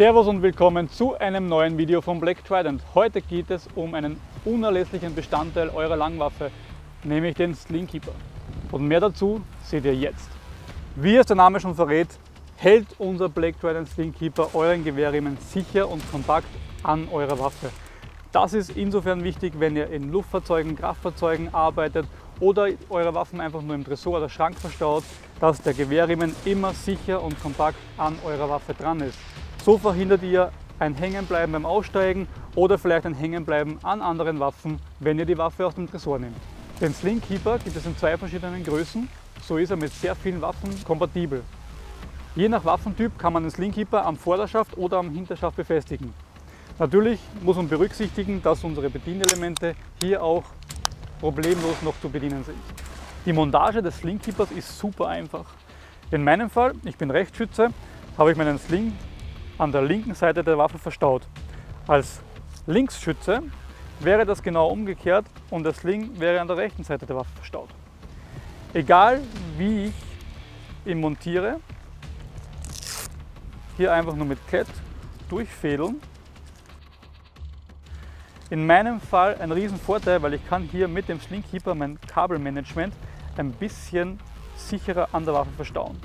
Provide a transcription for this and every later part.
Servus und willkommen zu einem neuen Video von Black Trident. Heute geht es um einen unerlässlichen Bestandteil eurer Langwaffe, nämlich den Slingkeeper. Und mehr dazu seht ihr jetzt. Wie es der Name schon verrät, hält unser Black Trident Slingkeeper euren Gewehrriemen sicher und kompakt an eurer Waffe. Das ist insofern wichtig, wenn ihr in Luftfahrzeugen, Kraftfahrzeugen arbeitet oder eure Waffen einfach nur im Tresor oder Schrank verstaut, dass der Gewehrriemen immer sicher und kompakt an eurer Waffe dran ist. So verhindert ihr ein Hängenbleiben beim Aussteigen oder vielleicht ein Hängenbleiben an anderen Waffen, wenn ihr die Waffe aus dem Tresor nehmt. Den Sling Keeper gibt es in zwei verschiedenen Größen, so ist er mit sehr vielen Waffen kompatibel. Je nach Waffentyp kann man den Sling Keeper am Vorderschaft oder am Hinterschaft befestigen. Natürlich muss man berücksichtigen, dass unsere Bedienelemente hier auch problemlos noch zu bedienen sind. Die Montage des Sling Keepers ist super einfach. In meinem Fall, ich bin Rechtsschütze, habe ich meinen Sling an der linken Seite der Waffe verstaut. Als Linksschütze wäre das genau umgekehrt und der Sling wäre an der rechten Seite der Waffe verstaut. Egal wie ich ihn montiere, hier einfach nur mit Klett durchfädeln. In meinem Fall ein riesen Vorteil, weil ich kann hier mit dem Sling Keeper mein Kabelmanagement ein bisschen sicherer an der Waffe verstauen.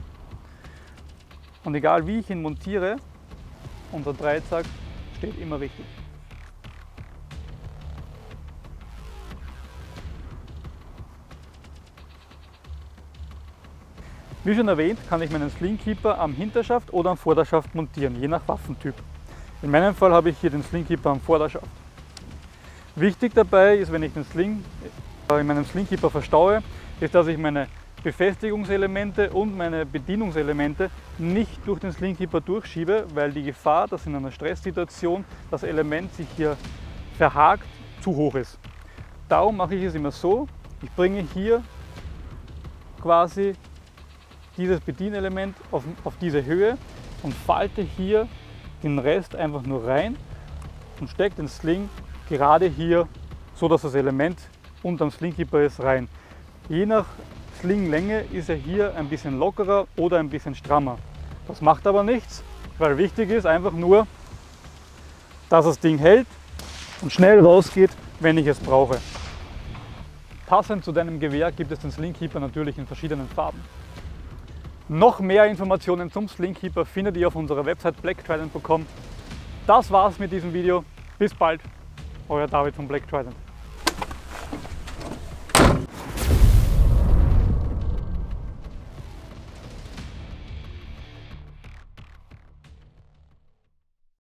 Und egal wie ich ihn montiere, unser Dreizack steht immer richtig. Wie schon erwähnt, kann ich meinen Slingkeeper am Hinterschaft oder am Vorderschaft montieren, je nach Waffentyp. In meinem Fall habe ich hier den Slingkeeper am Vorderschaft. Wichtig dabei ist, wenn ich den Sling äh, in meinem Slingkeeper verstaue, ist, dass ich meine Befestigungselemente und meine Bedienungselemente nicht durch den Slingkeeper durchschiebe, weil die Gefahr, dass in einer Stresssituation das Element sich hier verhakt, zu hoch ist. Darum mache ich es immer so, ich bringe hier quasi dieses Bedienelement auf, auf diese Höhe und falte hier den Rest einfach nur rein und stecke den Sling gerade hier, so dass das Element unterm Slingkeeper ist, rein. Je nach Slinglänge ist er hier ein bisschen lockerer oder ein bisschen strammer. Das macht aber nichts, weil wichtig ist einfach nur, dass das Ding hält und schnell rausgeht, wenn ich es brauche. Passend zu deinem Gewehr gibt es den Slingkeeper natürlich in verschiedenen Farben. Noch mehr Informationen zum Slingkeeper findet ihr auf unserer Website blacktrident.com. Das war's mit diesem Video. Bis bald, euer David von Black Trident.